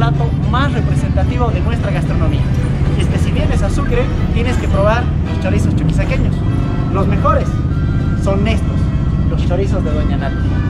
plato más representativo de nuestra gastronomía. Y es que si vienes a Sucre, tienes que probar los chorizos chuquisaqueños. Los mejores son estos, los chorizos de Doña Nati.